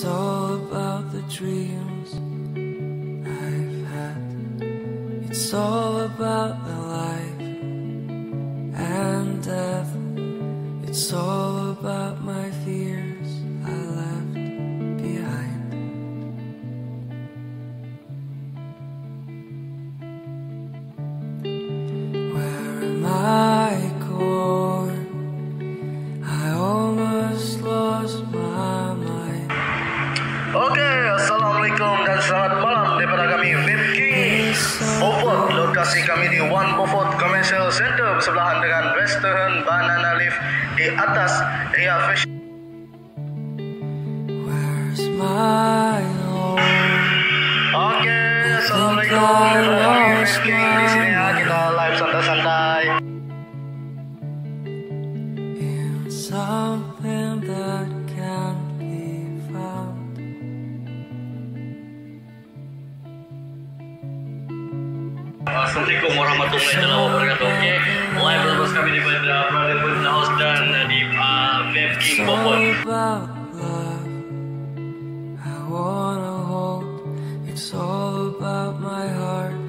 It's all about the dreams I've had. It's all about the life and death. It's all Oke, Assalamualaikum dan selamat malam daripada kami Vape King Bofort, lokasi kami di One Bofort Commercial Center bersebelahan dengan Western Banana Leaf di atas area fashion. Where's my? Oke, Assalamualaikum. Daripada kami Vape King di sini ya kita live santai-santai. In something that Assalamualaikum warahmatullahi wabarakatuh. Live kami House dan di Vape King Popon. It's all about my heart.